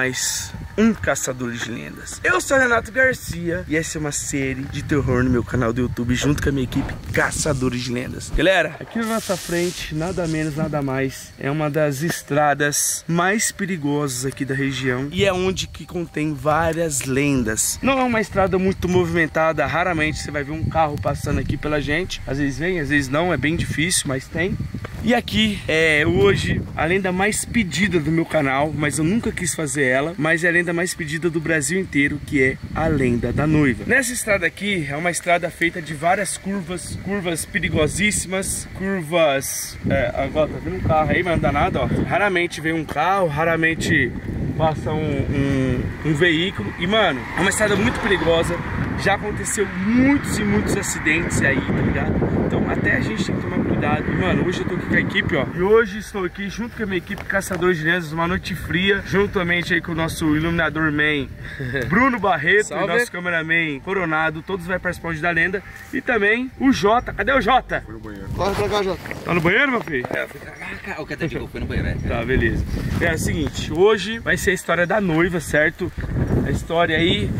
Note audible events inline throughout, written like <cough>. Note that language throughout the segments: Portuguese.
a mais um Caçador de Lendas. Eu sou Renato Garcia e essa é uma série de terror no meu canal do YouTube junto com a minha equipe Caçadores de Lendas. Galera, aqui na nossa frente, nada menos, nada mais, é uma das estradas mais perigosas aqui da região e é onde que contém várias lendas. Não é uma estrada muito movimentada, raramente você vai ver um carro passando aqui pela gente. Às vezes vem, às vezes não, é bem difícil, mas tem. E aqui é hoje a lenda mais pedida do meu canal, mas eu nunca quis fazer ela, mas é a lenda mais pedida do Brasil inteiro, que é a lenda da noiva. Nessa estrada aqui é uma estrada feita de várias curvas, curvas perigosíssimas, curvas... É, agora tá vendo um carro aí, mas não dá nada, ó. Raramente vem um carro, raramente passa um, um, um veículo. E, mano, é uma estrada muito perigosa, já aconteceu muitos e muitos acidentes aí, tá ligado? Até a gente tem que tomar cuidado. E, mano, hoje eu tô aqui com a equipe, ó. E hoje estou aqui junto com a minha equipe Caçador de Lendas, uma noite fria, juntamente aí com o nosso iluminador man, <laughs> Bruno Barreto, e nosso cameraman Coronado, todos vai participar hoje da lenda. E também o Jota. Cadê o Jota? Foi no banheiro. Corre pra cá, Jota. Tá no banheiro, meu filho? É, eu fui cá, o que até digo, fui no banheiro, é. Tá, beleza. É o seguinte, hoje vai ser a história da noiva, certo? História aí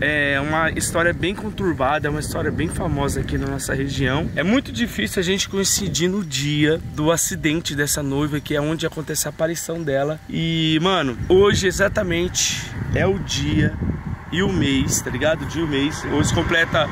é, é uma história bem conturbada, é uma história bem famosa aqui na nossa região. É muito difícil a gente coincidir no dia do acidente dessa noiva, que é onde acontece a aparição dela. E, mano, hoje exatamente é o dia e o mês, tá ligado? Dia e mês. Hoje completa,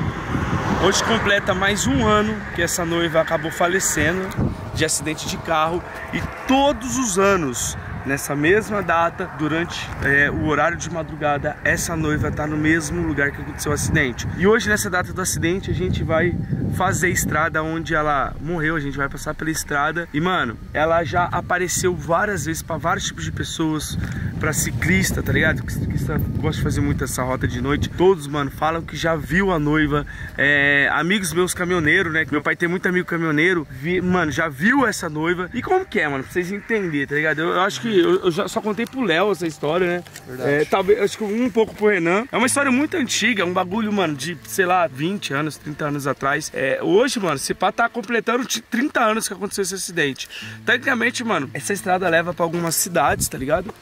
hoje completa mais um ano que essa noiva acabou falecendo de acidente de carro. E todos os anos nessa mesma data, durante é, o horário de madrugada, essa noiva está no mesmo lugar que aconteceu o acidente. E hoje, nessa data do acidente, a gente vai fazer a estrada onde ela morreu, a gente vai passar pela estrada. E, mano, ela já apareceu várias vezes para vários tipos de pessoas, para ciclista, tá ligado? Ciclista gosta de fazer muito essa rota de noite. Todos, mano, falam que já viu a noiva. É, amigos meus caminhoneiros, né? Meu pai tem muito amigo caminhoneiro, vi, mano, já viu essa noiva. E como que é, mano? Pra vocês entenderem, tá ligado? Eu, eu acho que eu, eu já só contei pro Léo essa história, né? Verdade. É, talvez, acho que um pouco pro Renan. É uma história muito antiga, um bagulho, mano, de, sei lá, 20 anos, 30 anos atrás. É, hoje, mano, esse pá tá completando 30 anos que aconteceu esse acidente. Tecnicamente, mano, essa estrada leva pra algumas cidades, tá ligado?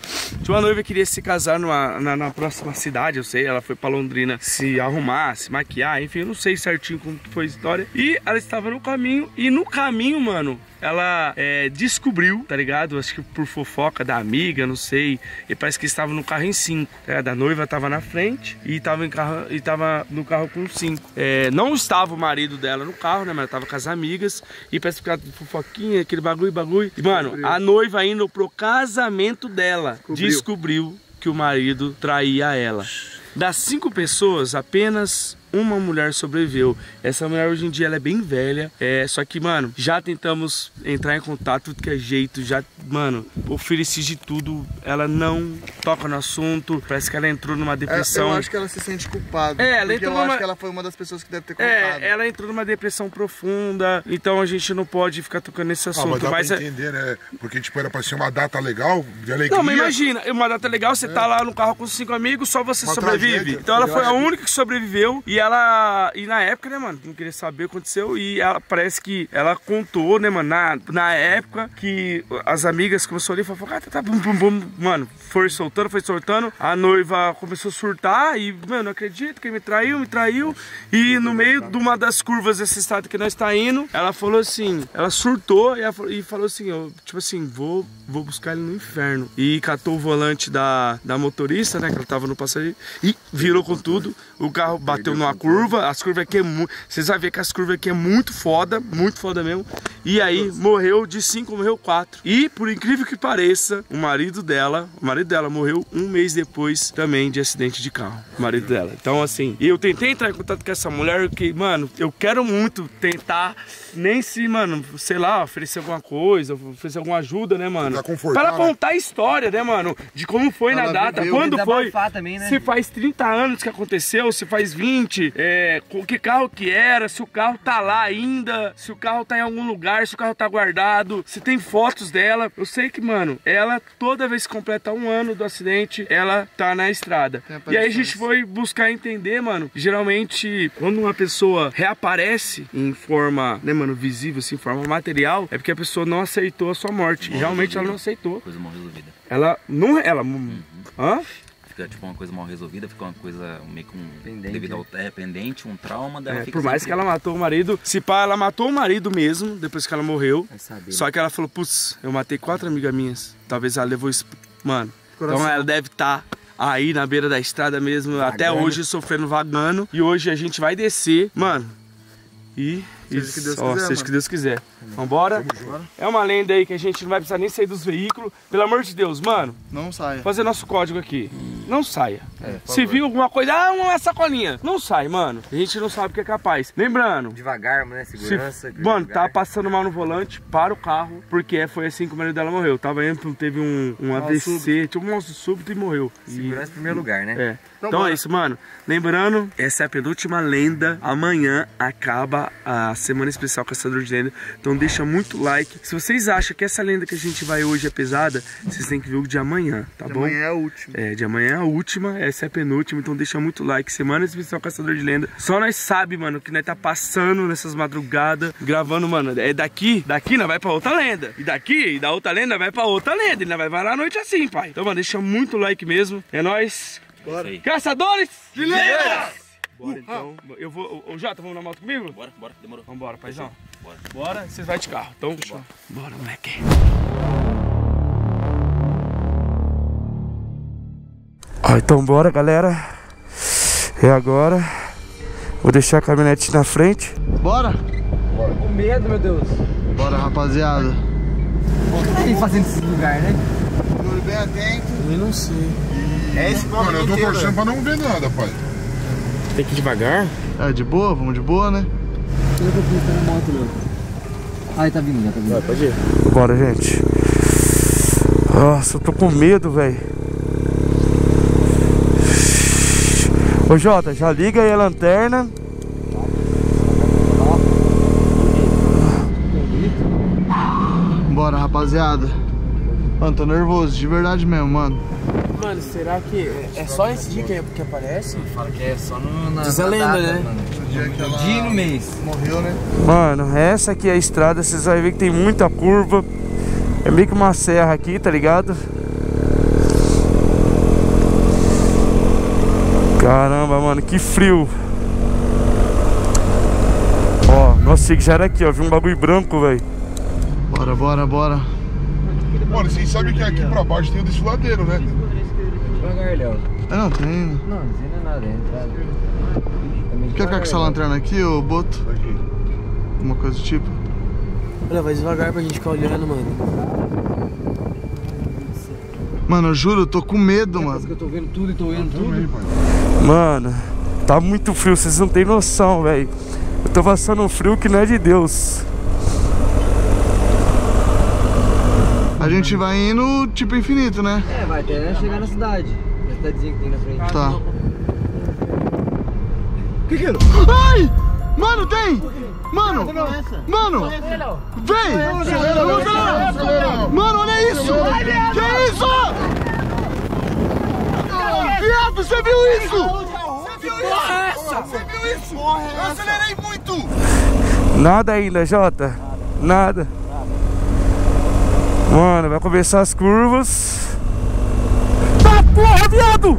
Tinha uma noiva que queria se casar numa, na, na próxima cidade, eu sei, ela foi pra Londrina se arrumar, se maquiar, enfim, eu não sei certinho como foi a história. E ela estava no caminho, e no caminho, mano, ela é, descobriu, tá ligado? Acho que por fofoca da amiga, não sei. E parece que estava no carro em cinco. É, da noiva estava na frente e estava em carro e tava no carro com cinco. É, não estava o marido dela no carro, né? Mas estava com as amigas. E parece que fofoquinha, aquele bagulho, bagulho. E, mano, a noiva indo pro casamento dela Descobriu. descobriu que o marido traía ela. Das cinco pessoas, apenas uma mulher sobreviveu. Essa mulher hoje em dia ela é bem velha, é, só que, mano, já tentamos entrar em contato tudo que é jeito, já, mano, ofereci de tudo, ela não toca no assunto, parece que ela entrou numa É, depressão. eu acho que ela se sente culpada. É, ela porque entrou eu numa- acho que ela foi uma das pessoas que deve ter contado. É, ela entrou numa depressão profunda, então a gente não pode ficar tocando nesse Ah, mas assunto. dá mas pra é- entender, né? Porque, tipo, era pra ser uma data legal, de alegria. Não, mas imagina, uma data legal, você tá lá no carro com cinco amigos, só você Uma sobrevive. tragédia. Então ela Eu foi a única que sobreviveu e ela. E na época, né, mano? Não queria saber o que aconteceu. E ela parece que ela contou, né, mano, na, na época que as amigas começaram ali e falaram, ah, tá, tá, bum, bum, bum. Mano, foi soltando, foi soltando. A noiva começou a surtar e, mano, não acredito que me traiu, me traiu. E no meio de uma das curvas dessa estrada que nós tá indo, ela falou assim, ela surtou e, ela falou- e falou assim, eu, tipo assim, vou, vou buscar ele no inferno. E catou o volante da, da motorista, né, que ela tava no passageiro, e virou com tudo. O carro bateu numa curva, as curvas aqui é muito. Vocês vão ver que as curvas aqui é muito foda, muito foda mesmo. E aí morreu de cinco, morreu quatro. E por incrível que pareça, o marido dela, o marido dela morreu um mês depois também de acidente de carro. O marido dela. Então, assim, eu tentei entrar em contato com essa mulher, que, mano, eu quero muito tentar, nem se, mano, sei lá, oferecer alguma coisa, oferecer alguma ajuda, né, mano? Pra ela né? contar a história, né, mano? De como foi Ela na data, viveu. quando foi. Também, né? Se faz 30 anos que aconteceu, se faz 20, é, com que carro que era, se o carro tá lá ainda, se o carro tá em algum lugar, se o carro tá guardado, se tem fotos dela. Eu sei que, mano, ela toda vez que completa um ano do acidente, ela tá na estrada. E aí a gente foi buscar entender, mano. Geralmente, quando uma pessoa reaparece em forma, né, mano, visível, assim, em forma material, é porque a pessoa não aceitou a sua morte. E realmente ela não aceitou. Coisa mal resolvida. Ela não, ela Hã? Fica tipo uma coisa mal resolvida, fica uma coisa meio que um. Pendente, devido ao é, pendente, um trauma. Daí ela É, fica por mais que ela matou o marido, se pá, ela matou o marido mesmo, depois que ela morreu. Saber. Só que ela falou, putz, eu matei quatro amigas minhas. Talvez ela levou isso. Mano, Coração. então ela deve estar aí na beira da estrada mesmo, até hoje sofrendo vagando. E hoje a gente vai descer, mano. E. Seja isso, que Deus ó, quiser, seja mano. que Deus quiser. Vambora? É uma lenda aí que a gente não vai precisar nem sair dos veículos. Pelo amor de Deus, mano, Não saia. fazer nosso código aqui. Não saia. É, Se viu alguma coisa, ah, uma sacolinha. Não sai, mano. A gente não sabe o que é capaz. Lembrando, Devagar, né? se, Segurança. mano, devagar. tá passando mal no volante, para o carro, porque foi assim que o marido dela morreu. Tava indo, teve um, um AVC, tinha um monstro súbito e morreu. E- Segurança em primeiro lugar, né? é. Então, é isso, mano. Lembrando, essa é a penúltima lenda. Amanhã acaba a semana especial Caçador de Lenda. Então deixa muito like. Se vocês acham que essa lenda que a gente vai hoje é pesada, vocês têm que ver o de amanhã, tá De bom? Amanhã é o último. É, de amanhã é a última, essa é a penúltima, então deixa muito like. Semana especial Caçador de Lenda. Só nós sabe, mano, que nós tá passando nessas madrugadas, gravando, mano. É daqui, daqui nós vai pra outra lenda. E daqui, e da outra lenda vai pra outra lenda. E nós vai varar a noite assim, pai. Então, mano, deixa muito like mesmo. É nóis. Aí. Caçadores de lendas! Bora então. Eu vou. Ô, Jota, vamos na moto comigo? Bora, bora, demorou. Vambora, paizão. Bora. Bora, vocês vai de carro. Então, bora, moleque. Ó, então bora, galera. É agora. Vou deixar a caminhonete na frente. Bora? Com medo, meu Deus. Bora, rapaziada. O que tá aí fazendo esse lugar, né? Segure bem atento. Eu não sei. É esse Mano, eu tô torcendo pra não ver nada, pai. Tem que ir devagar? É, de boa? Vamos de boa, né? Eu tô pensando na moto, meu. Ai, tá vindo, já tá vindo. Pode ir. Bora, gente. Nossa, eu tô com medo, velho. Ô Jota, já liga aí a lanterna. Bora, rapaziada. Mano, tô nervoso, de verdade mesmo, mano. Mano, será que é só esse dia que, que aparece? Fala que é só no, na, Diz a lenda, data, né? mano. No dia e no mês. morreu, né? Mano, essa aqui é a estrada, vocês vão ver que tem muita curva. É meio que uma serra aqui, tá ligado? Caramba, mano, que frio. Ó, nossa, que já era aqui, ó. Vi um bagulho branco, velho. Bora, bora, bora. Mano, vocês sabem que aqui pra baixo tem o desfiladeiro, né? Devagar, Léo. É, não, tem. Não, não é nada, é entrada. Também Quer ficar com essa lanterna aqui, ô Boto? Alguma coisa do tipo? Olha, vai devagar pra gente ficar olhando, mano. Mano, eu juro, eu tô com medo, Parece mano. que eu tô vendo tudo e tô vendo tudo. Também, pai. Mano, tá muito frio, vocês não têm noção, velho. Eu tô passando um frio que não é de Deus. A gente vai indo tipo infinito, né? É, vai até chegar na cidade. Na cidadezinha que tem na frente. Tá. Que que era? Ai! Mano, tem! Mano! Mano! Vem! Mano, olha isso! Que isso? Viado, você viu isso? Você viu isso? Você viu isso? Eu acelerei muito! Nada ainda, Jota. Nada. Mano, vai começar as curvas. Tá porra, viado!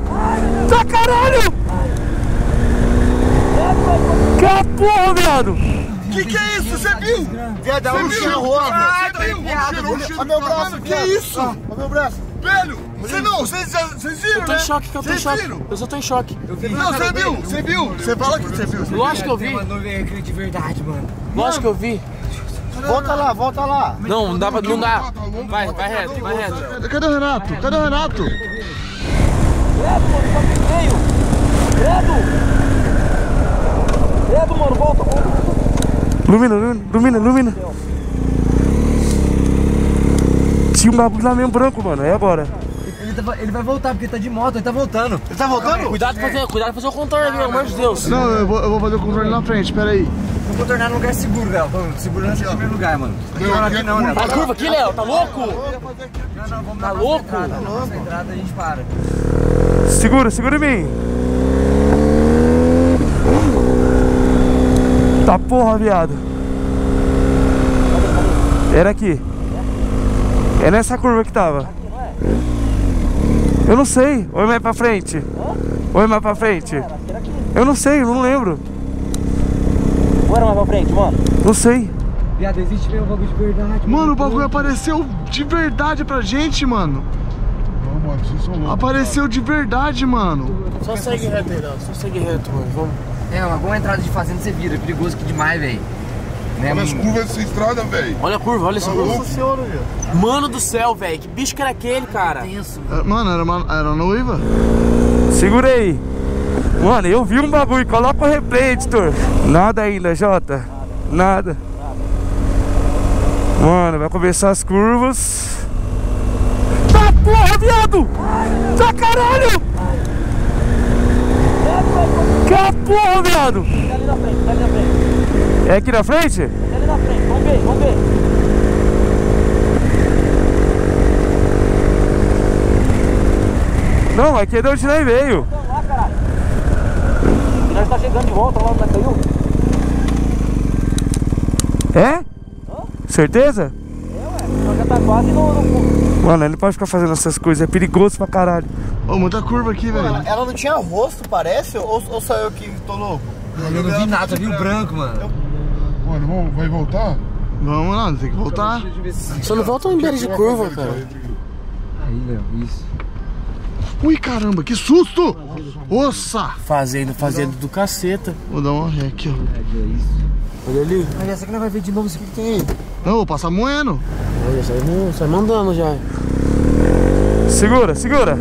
Tá caralho! Que porra, viado! Que que é isso? Você viu? Viado, é um cheiro Ah, Você viu? Olha meu braço, que isso? Olha meu braço. Velho, você não, vocês viram, Eu tô né? em choque, que eu tô em choque. Eu só tô em choque. Não, você viu? Você viu? Você fala que você viu. Lógico que eu vi. Tem uma nuvem aqui de verdade, mano. Lógico que eu vi. Volta lá, volta lá. Não, não dá pra. Não dá. Vai, vai reto, vai reto. Cadê o Renato? Cadê o Renato? Lumina, lumina, lumina, lumina. Tinha um bagulho lá mesmo branco, mano. É agora. Ele, tá- ele vai voltar, porque ele tá de moto, ele tá voltando. Ele tá voltando? Cuidado pra fazer, cuidado pra fazer o contorno, pelo amor de Deus. Não, eu vou, eu vou fazer o controle na frente, pera aí. Vou tornar no lugar seguro, Léo. Vamos, Segurança em primeiro lugar, mano. Não, aqui não, né? A curva aqui, Léo, tá louco? Não, não, vamos Tá louco? entrada. Na nossa entrada a gente para. Segura, segura em mim. Tá porra, viado. Era aqui. É nessa curva que tava. Eu não sei. Ou é mais pra frente? Ou é mais pra frente? Eu não sei, eu não lembro. Bora mais pra frente, mano. Não sei. Viado, existe mesmo bagulho de verdade. Mano, o bagulho apareceu de verdade pra gente, mano. Não, mano, vocês são loucos. Apareceu de verdade, mano. Só segue reto aí, não. Só segue reto, mano. Vamos. É, uma boa entrada de fazenda você vira. É perigoso aqui demais, velho. Né, Olha as curvas dessa estrada, velho. Olha a curva, olha essa Tá curva. louco? senhora, velho. Mano do céu, velho. Que bicho que era aquele, cara? É, Mano, era uma, era uma noiva? Segura aí. Mano, eu vi um bagulho. Coloca o replay, editor. Nada ainda, Jota. Nada. Mano, vai começar as curvas. Tá porra, viado! Tá caralho! Que porra, viado! Tá na frente. É aqui na frente? Tá ali na frente, vamos ver, vamos ver. Não, aqui é de onde nós veio. Vamos lá, caralho. E nós tá chegando de volta lá onde nós caiu. É? Certeza? Nós já tá quase no... no... Mano, ele pode ficar fazendo essas coisas, é perigoso pra caralho. Ô, muita curva aqui, velho. Ela não tinha rosto, parece? Ou, ou só eu que tô louco? Eu não vi nada, só vi o branco, mano. Mano, vamos, vai voltar? Vamos lá, tem que voltar. Eu. Só não volta em beira de curva, cara. Aí, Léo, isso. Ui, caramba, que susto! Ossa! Fazendo, fazendo do caceta. Vou dar uma ré aqui, ó. Olha ali. Mas essa aqui não vai ver de novo, isso aqui que tem aí. Não, vou passar moendo. Olha, sai, sai mandando já. Segura, segura.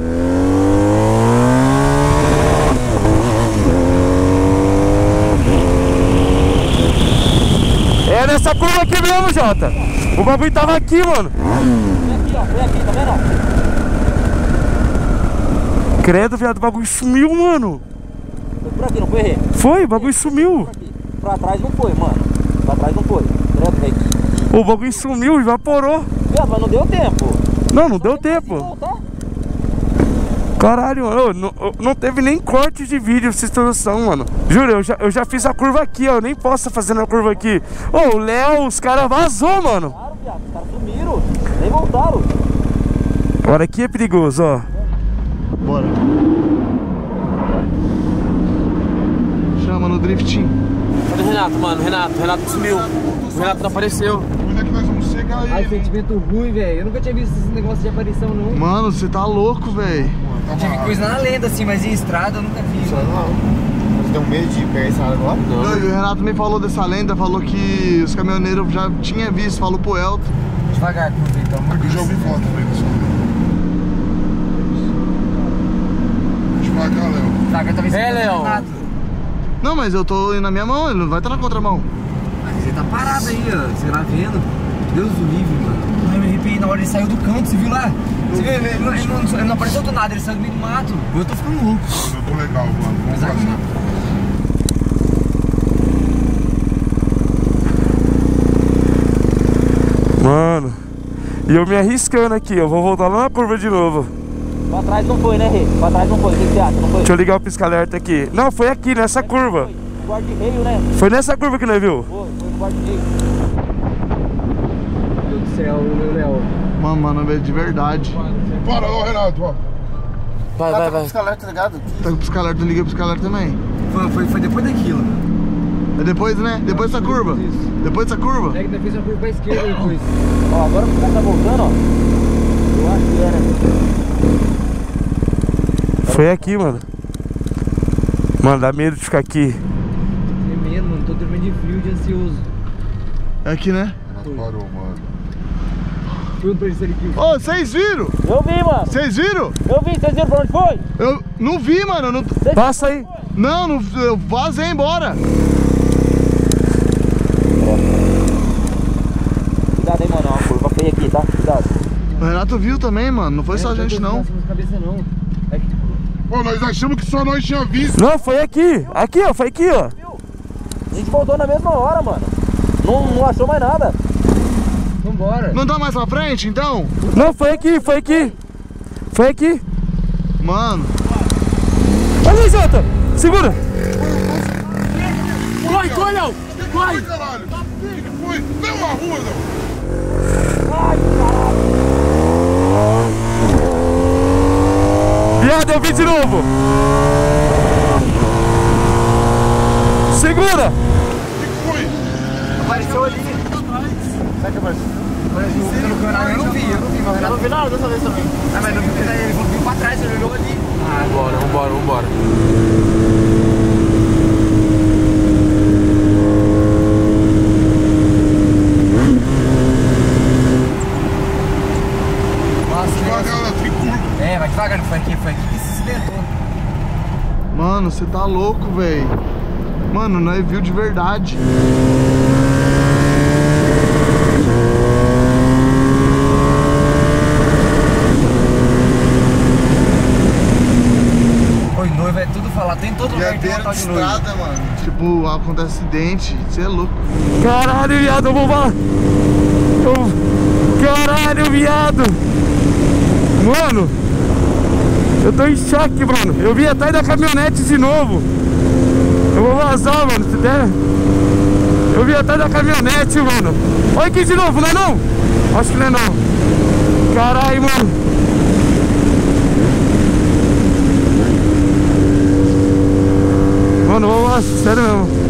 É nessa curva aqui mesmo, Jota. O bagulho tava aqui, mano. Vem aqui, ó. Vem aqui, tá vendo? Credo, viado, o bagulho sumiu, mano. Foi por aqui, não foi, Rê? Foi, o bagulho sumiu. Pra trás não foi, mano. Pra trás não foi. Direto, velho. O bagulho sumiu, evaporou. Viado, mas não deu tempo. Não, não deu Vou tempo. Caralho, mano, ô, não, ô, não teve nem corte de vídeo, pra vocês terem noção, mano. Juro, eu já, eu já fiz a curva aqui, ó. Eu nem posso fazer na curva aqui. Ô, o Léo, os caras vazou, mano. Claro, viado. Os caras sumiram. Nem voltaram. Agora aqui é perigoso, ó. Bora. Chama no drifting. Cadê o Renato, mano? Renato, Renato sumiu. O Renato não apareceu. Onde é que nós vamos chegar aí? Ai, sentimento ruim, velho. Eu nunca tinha visto esse negócio de aparição, não. Mano, você tá louco, velho. Eu vi coisa na lenda, assim, mas em estrada eu nunca vi. Você tem um medo de pegar essa agora? Não, e o Renato me falou dessa lenda, falou que os caminhoneiros já tinham visto, falou pro Elton. Devagar, então. Eu já ouvi falar também disso. Deixa eu cá, Léo. Tá, agora talvez É, Léo. Não, mas eu tô indo na minha mão, ele não vai estar na contramão. Mas ele tá parado aí, ó. Você lá vendo. Deus do livre, mano. Eu me arrepiei na hora ele saiu do canto, você viu lá? Você viu? Ele, ele não, ele não- ele não apareceu do nada, ele saiu do meio do mato. Eu tô ficando louco. Eu tô legal, mano. Vamos Mas cima. Mano, e eu me arriscando aqui, eu vou voltar lá na curva de novo. Pra trás não foi, né, Rê? Pra trás não foi. O que você acha? Não foi? Deixa eu ligar o pisca-alerta aqui. Não, foi aqui, nessa curva. Foi. Guarda-reio, né? Foi nessa curva que nós viu. Foi, foi no guarda-reio. Meu Deus do céu, meu Léo. Mano, mano, é de verdade. Para, ô Renato, ó. Vai, vai, vai. Esse alerta, tá ligado? Tá com o piscalerto, liguei o piscalerto também. Foi, foi, foi depois daquilo. É depois, né? Depois dessa curva. Depois dessa curva. É que fez uma curva pra esquerda depois. Ó, agora que o cara tá voltando, ó. Eu acho que era. Foi aqui, mano. Mano, dá medo de ficar aqui. Tremendo, mano. Tô dormindo de frio, de ansioso. É aqui, né? Renato parou, mano. Ô, vocês viram? Eu vi, mano. Vocês viram? Eu vi. Vocês viram pra onde foi? Eu não vi, mano. eu Não, Passa aí. não, não eu vazei embora. Cuidado aí, mano. É uma curva feia aqui, tá? Cuidado. O Renato viu também, mano. Não foi só a gente, não. Cabeça, não. É. Pô, nós achamos que só nós tinha visto. Não, foi aqui. Aqui, ó. Foi aqui, ó. A gente voltou na mesma hora, mano. Não, não achou mais nada. Vambora. Não tá mais pra frente, então? Não, foi aqui, foi aqui. Foi aqui. Mano. Olha aí, Jota. Segura. Corre, corre, Léo! Corre! Que que foi? Deu uma rua, Léo! Viado, eu vi de novo. Segura. O que foi? Apareceu ali. Será que apareceu? Apareceu no canal. Eu não vi, eu não vi, mas Eu não vi nada dessa vez também. Ah, mas não vi, ele viu pra trás, ele olhou ali. Ah, vambora, vambora, vambora. Nossa, que negócio. Devagar, tem curva. É, devagar, foi aqui, foi aqui que se acidentou. Mano, você tá louco, velho. Mano, não é viu de verdade. Oi, noiva é tudo falar, tem todo lugar que tem de estrada, mano. Tipo, acontece acidente. Você é louco. Caralho, viado, eu vou falar. Eu- Caralho, viado. Mano, eu tô em choque, mano. Eu vim atrás da caminhonete de novo. Eu vou vazar, mano, se der. Eu vim atrás da caminhonete, mano. Olha aqui de novo, não é não? Acho que não é não. Caralho, mano. Mano, vamos lá, sério mesmo.